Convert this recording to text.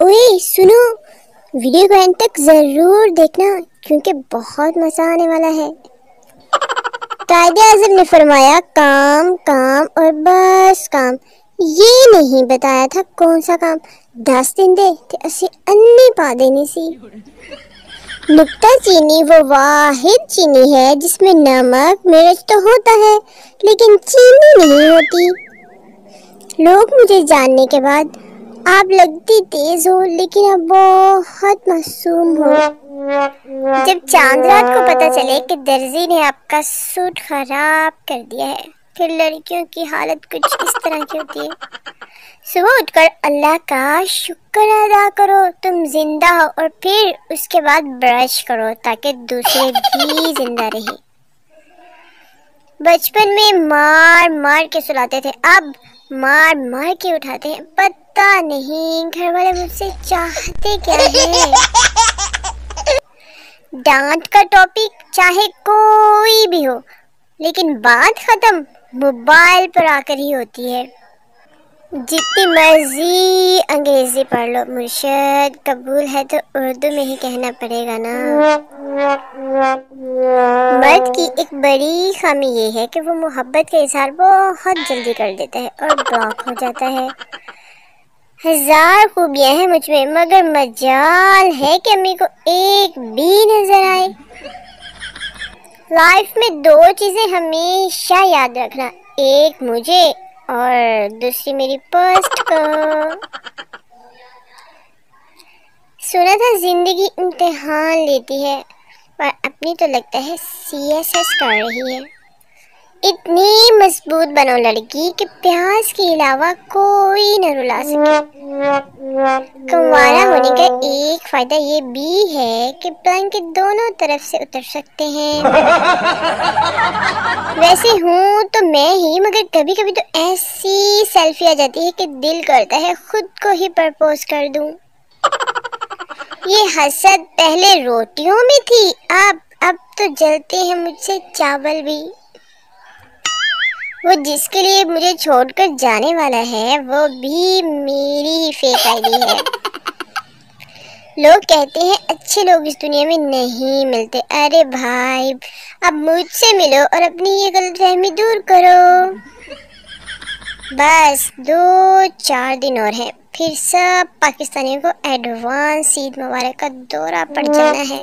ओए, सुनो वीडियो को एंड तक ज़रूर देखना, क्योंकि बहुत मज़ा आने वाला है। कायदे आज़म ने फरमाया, काम काम और बस काम। ये नहीं बताया था कौन सा काम। दस दिन दे, ते असी अन्नी पा देनी सी। नुक्ता चीनी, वो वाहिद चीनी है, जिसमें नमक, मिर्च तो होता है, लेकिन चीनी नहीं होती। लोग मुझे जानने के बाद आप लगती तेज हो, लेकिन अब बहुत मासूम हो। जब चाँद रात को पता चले कि दर्जी ने आपका सूट खराब कर दिया है, फिर लड़कियों की हालत कुछ इस तरह की होती है। सुबह उठकर अल्लाह का शुक्र अदा करो, तुम ज़िंदा हो, और फिर उसके बाद ब्रश करो ताकि दूसरे भी ज़िंदा रहे। बचपन में मार मार के सुलाते थे, अब मार मार के उठाते हैं पता नहीं, घर वाले मुझसे चाहते क्या है? डांट का टॉपिक चाहे कोई भी हो, लेकिन बात खत्म मोबाइल पर आकर ही होती है। जितनी मर्ज़ी अंग्रेज़ी पढ़ लो, मुर्शद कबूल है तो उर्दू में ही कहना पड़ेगा ना। मर्द की एक बड़ी खामी ये है कि वो मोहब्बत का इजहार बहुत जल्दी कर देता है और ब्लॉक हो जाता है। हज़ार खूबियाँ हैं मुझमें, मगर मजाल है कि अम्मी को एक भी नज़र आए। लाइफ में दो चीज़ें हमेशा याद रखना, एक मुझे और दूसरी मेरी पोस्ट को। सुना था ज़िंदगी इम्तिहान लेती है, पर अपनी तो लगता है सी एस एस कर रही है। इतनी मज़बूत बनो लड़की कि प्याज के अलावा कोई न रुला सके। कुंवारा होने का एक फ़ायदा ये भी है कि प्लान के दोनों तरफ़ से उतर सकते हैं। वैसे हूँ तो मैं ही मगर कभी कभी तो ऐसी सेल्फी आ जाती है कि दिल करता है खुद को ही प्रपोज कर दूँ। ये हसद पहले रोटियों में थी अब अब तो जलते हैं मुझसे चावल भी। वो जिसके लिए मुझे छोड़कर जाने वाला है, वो भी मेरी ही फेक आईडी है। लोग कहते हैं, अच्छे लोग इस दुनिया में नहीं मिलते। अरे भाई, अब मुझसे मिलो और अपनी ये गलतफहमी दूर करो। बस दो चार दिन और हैं। फिर सब पाकिस्तानियों को एडवांस ईद मुबारक का दौरा पड़ जाना है।